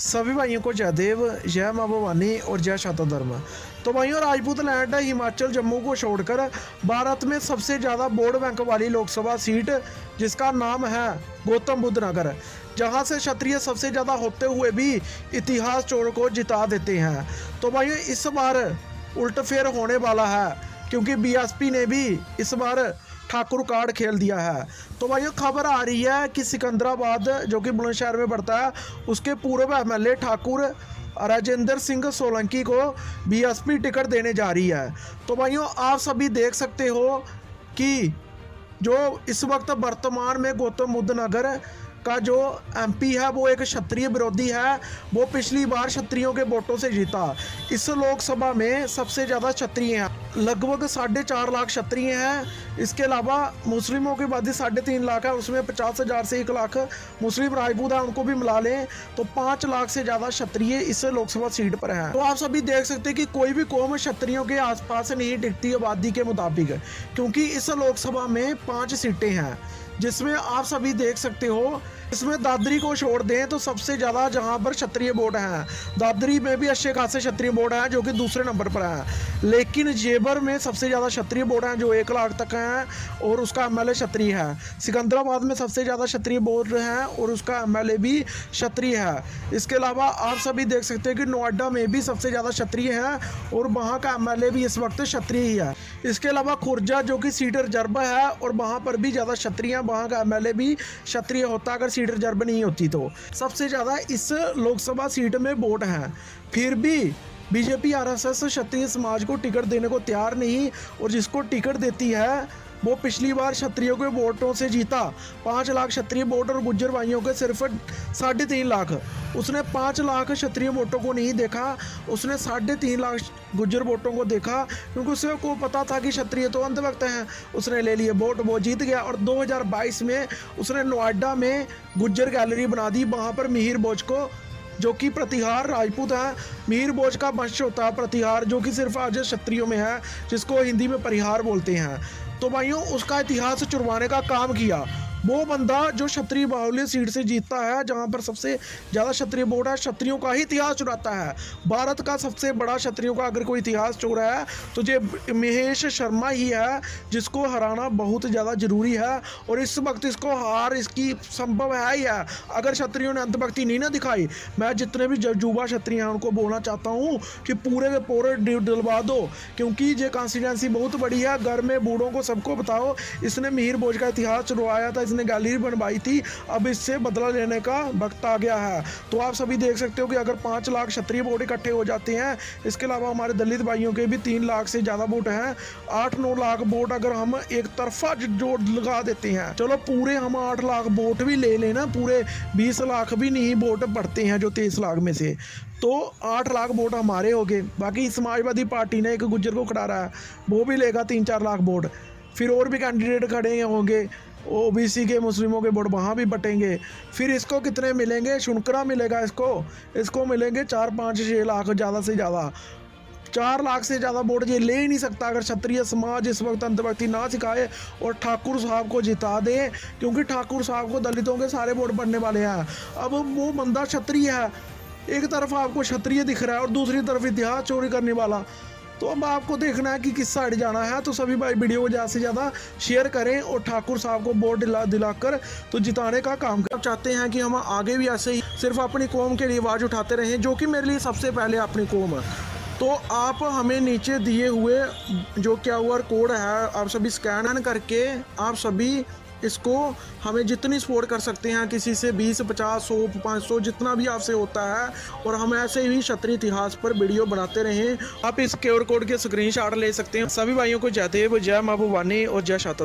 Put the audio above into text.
सभी भाइयों को जय देव, जय माँ भवानी और जय शाता धर्म। तो भाइयों, राजपूत लैंड हिमाचल, जम्मू को छोड़कर भारत में सबसे ज़्यादा वोट बैंक वाली लोकसभा सीट, जिसका नाम है गौतम बुद्ध नगर, जहाँ से क्षत्रिय सबसे ज़्यादा होते हुए भी इतिहास चोर को जिता देते हैं। तो भाइयों, इस बार उल्टफेर होने वाला है, क्योंकि बीएसपी ने भी इस बार ठाकुर कार्ड खेल दिया है। तो भाई खबर आ रही है कि सिकंदराबाद, जो कि बुलंदशहर में पड़ता है, उसके पूर्व एमएलए ठाकुर राजेंद्र सिंह सोलंकी को बीएसपी टिकट देने जा रही है। तो भाइयों, आप सभी देख सकते हो कि जो इस वक्त वर्तमान में गौतम बुद्ध नगर का जो एमपी है, वो एक क्षत्रिय विरोधी है। वो पिछली बार क्षत्रियों के वोटों से जीता। इस लोकसभा में सबसे ज़्यादा क्षत्रिय हैं। लगभग साढ़े चार लाख क्षत्रिय हैं। इसके अलावा मुस्लिमों की आबादी साढ़े तीन लाख है, उसमें पचास हज़ार से एक लाख मुस्लिम राजपूत हैं, उनको भी मिला लें तो पाँच लाख से ज़्यादा क्षत्रिय इस लोकसभा सीट पर हैं। तो आप सभी देख सकते हैं कि कोई भी कौम क्षत्रियों के आसपास नहीं टिकती आबादी के मुताबिक, क्योंकि इस लोकसभा में पाँच सीटें हैं, जिसमें आप सभी देख सकते हो, इसमें दादरी को छोड़ दें तो सबसे ज़्यादा जहाँ पर क्षत्रिय बोर्ड हैं, दादरी में भी अच्छे खासे क्षत्रिय बोर्ड हैं, जो कि दूसरे नंबर पर हैं। लेकिन जेबर में सबसे ज़्यादा क्षत्रिय बोर्ड हैं जो एक लाख तक हैं और उसका एम एल क्षत्रिय है। सिकंदराबाद में सबसे ज़्यादा क्षत्रिय बोर्ड हैं और उसका एम एल भी क्षत्रिय है। इसके अलावा आप सभी देख सकते हैं कि नोएडा में भी सबसे ज़्यादा क्षत्रिय हैं और वहाँ का एमएलए भी इस वक्त क्षत्रिय ही है। इसके अलावा खुर्जा, जो कि सीट रिज़र्व है और वहाँ पर भी ज़्यादा क्षत्रिय हैं, वहाँ का एमएलए भी क्षत्रिय होता अगर सीट रिज़र्व नहीं होती तो। सबसे ज़्यादा इस लोकसभा सीट में वोट हैं। फिर भी बीजेपी आरएसएस क्षत्रिय समाज को टिकट देने को तैयार नहीं और जिसको टिकट देती है, वो पिछली बार क्षत्रियों के वोटों से जीता। पाँच लाख क्षत्रिय वोट और गुज्जर भाइयों के सिर्फ़ साढ़े तीन लाख। उसने पाँच लाख क्षत्रिय वोटों को नहीं देखा, उसने साढ़े तीन लाख गुज्जर वोटों को देखा, क्योंकि उसे को पता था कि क्षत्रिय तो अंत वक्त हैं। उसने ले लिए वोट, वो जीत गया और 2022 में उसने नोएडा में गुज्जर गैलरी बना दी, वहाँ पर मिहिर बोझ को जो कि प्रतिहार राजपूत है। मीर बोझ का वंश होता है प्रतिहार, जो कि सिर्फ़ आज क्षत्रियों में है, जिसको हिंदी में परिहार बोलते हैं। तो भाइयों, उसका इतिहास चुरवाने का काम किया। वो बंदा जो क्षत्रिय बाहुल्य सीट से जीतता है, जहाँ पर सबसे ज़्यादा क्षत्रिय वोट है, क्षत्रियों का ही इतिहास चुराता है। भारत का सबसे बड़ा क्षत्रियों का अगर कोई इतिहास चोरा है तो ये महेश शर्मा ही है, जिसको हराना बहुत ज़्यादा ज़रूरी है, और इस वक्त इसको हार, इसकी संभव है ही है। अगर क्षत्रियों ने अंतभक्ति नहीं ना दिखाई, मैं जितने भी युवा क्षत्रिय हैं, उनको बोलना चाहता हूँ कि पूरे के पूरे दिलवा दो, क्योंकि ये कॉन्स्टिटेंसी बहुत बड़ी है। घर में बूढ़ों को सबको बताओ, इसने मीर बोझ का इतिहास चुरवाया था इसने गैलरी बनवाई थी, अब इससे बदला लेने का वक्त आ गया है। तो आप सभी देख सकते हो कि अगर पाँच लाख क्षत्रिय वोट इकट्ठे हो जाते हैं, इसके अलावा हमारे दलित भाइयों के भी तीन लाख से ज़्यादा वोट हैं। आठ नौ लाख वोट अगर हम एक तरफा जोड़ लगा देते हैं, चलो पूरे हम आठ लाख वोट भी ले लेना पूरे बीस लाख भी नहीं वोट बढ़ते हैं जो तेईस लाख में से। तो आठ लाख वोट हमारे हो गए, बाकी समाजवादी पार्टी ने एक गुज्जर को खड़ा रहा है, वो भी लेगा तीन चार लाख वोट। फिर और भी कैंडिडेट खड़े होंगे ओबीसी के मुस्लिमों के वोट वहाँ भी बटेंगे। फिर इसको कितने मिलेंगे? शुनकरा मिलेगा इसको। इसको मिलेंगे चार पाँच छः लाख, ज़्यादा से ज़्यादा। चार लाख से ज़्यादा वोट ये ले ही नहीं सकता अगर क्षत्रिय समाज इस वक्त अंतर्भक्ति ना सिखाए और ठाकुर साहब को जिता दे, क्योंकि ठाकुर साहब को दलितों के सारे वोट पड़ने वाले हैं। अब वो बंदा क्षत्रिय है। एक तरफ़ आपको क्षत्रिय दिख रहा है और दूसरी तरफ़ इतिहास चोरी करने वाला। तो अब आपको देखना है कि किस साइड जाना है। तो सभी भाई वीडियो को ज़्यादा से ज़्यादा शेयर करें और ठाकुर साहब को वोट दिला दिलाकर तो जिताने का काम कर। चाहते हैं कि हम आगे भी ऐसे ही सिर्फ़ अपनी कौम के लिए आवाज़ उठाते रहें, जो कि मेरे लिए सबसे पहले अपनी कौम है। तो आप हमें नीचे दिए हुए जो क्या हुआ कोड है, आप सभी स्कैन करके आप सभी इसको हमें जितनी सपोर्ट कर सकते हैं, किसी से बीस, पचास, सौ, पाँच सौ, जितना भी आपसे होता है, और हम ऐसे ही क्षत्रिय इतिहास पर वीडियो बनाते रहें। आप इस क्यूर कोड के स्क्रीन ले सकते हैं। सभी भाइयों को जाते हैं वो जय माँ भवानी और जय शाता।